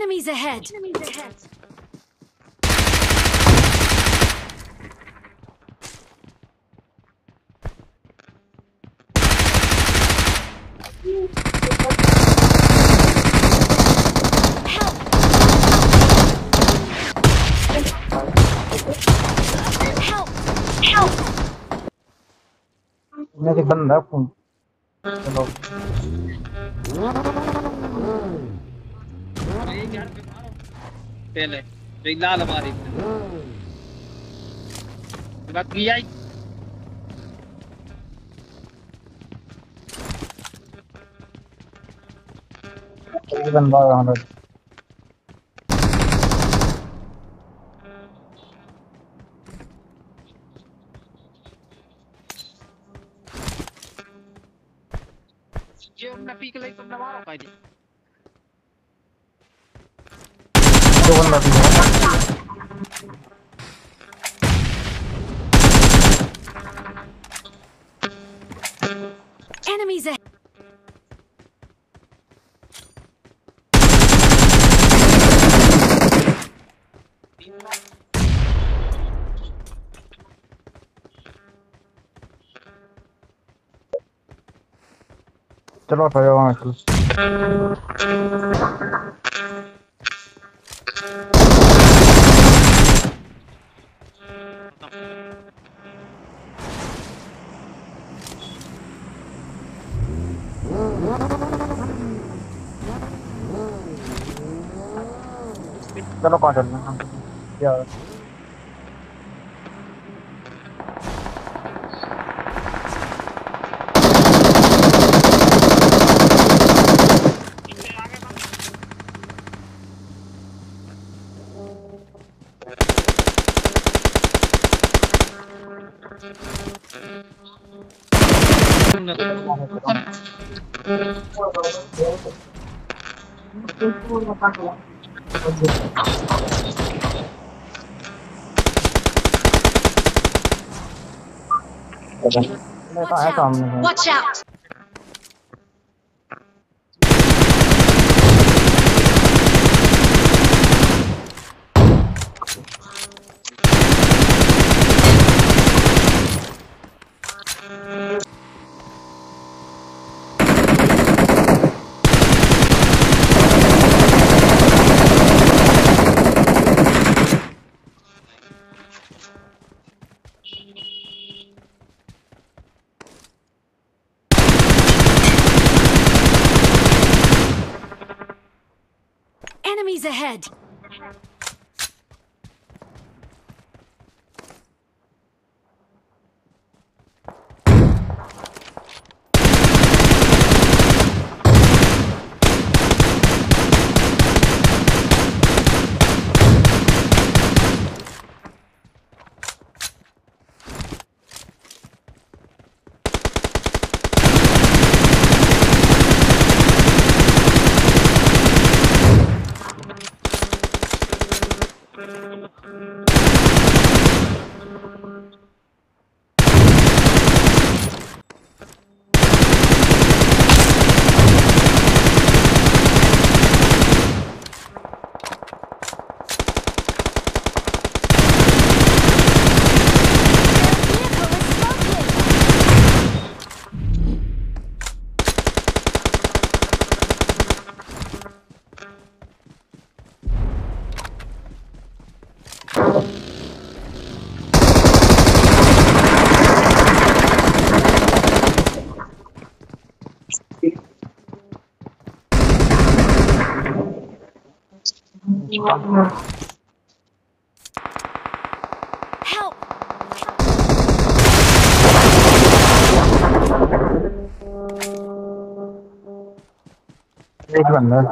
Enemies ahead! Enemies ahead. Help! पहले तो लाल हमारी। बात की आई? बंदा हमारा ये अपना पीक लाइक अपना मारो भाई Enemies ahead! चलो फिर वहाँ Kita kok ada Ya. Thank you. Watch out! Ahead! Help! एक बंदा है